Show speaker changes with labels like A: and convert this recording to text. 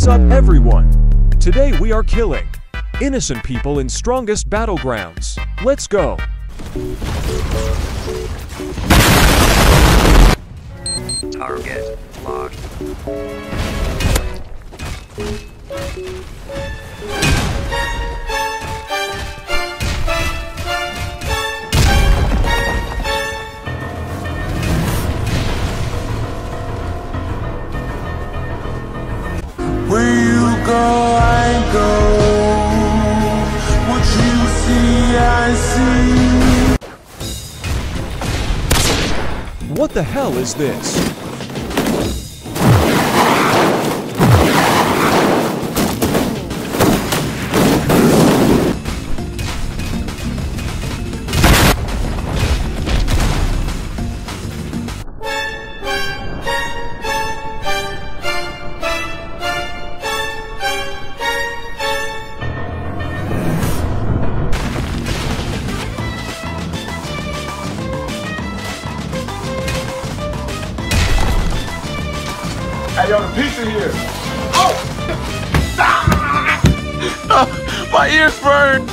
A: What's up, everyone? Today we are killing innocent people in strongest battlegrounds. Let's go.
B: Target locked.
A: What the hell is this?
C: Hey, yo, the pizza here. Oh! My ears burn.